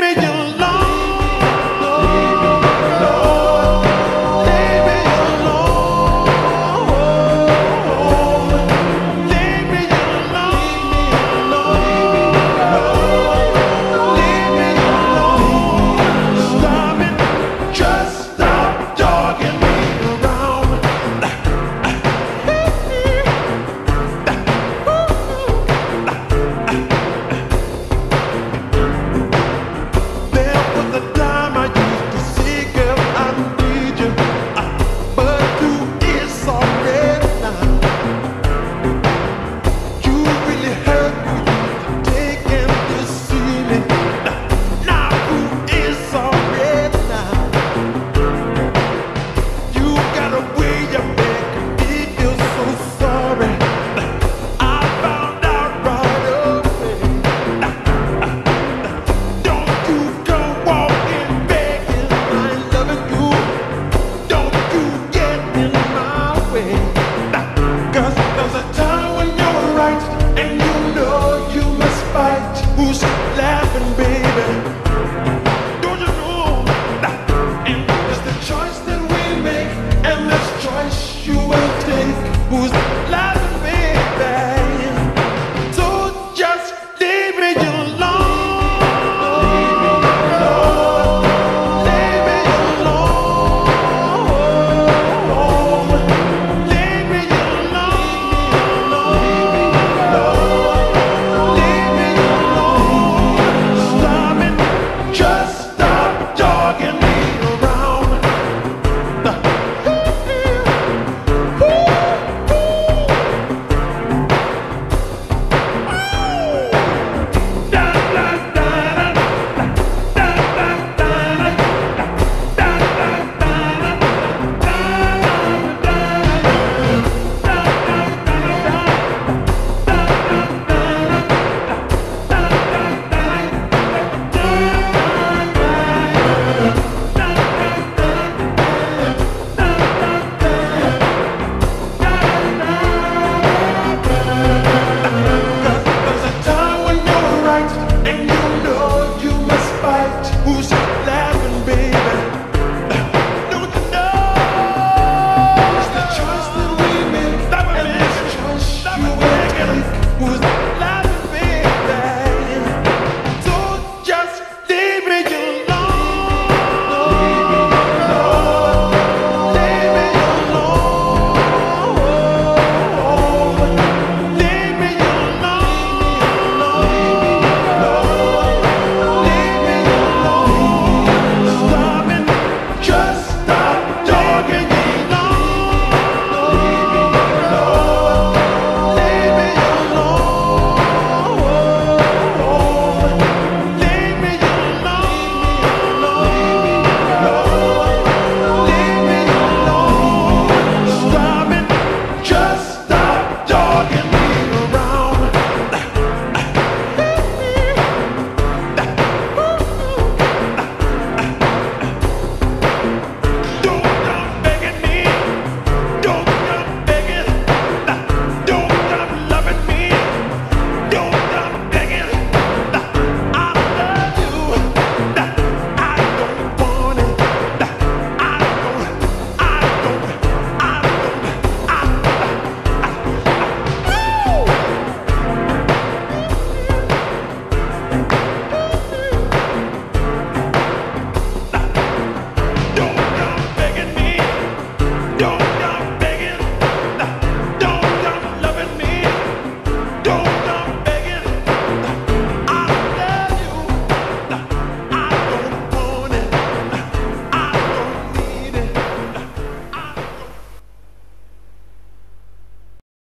libre.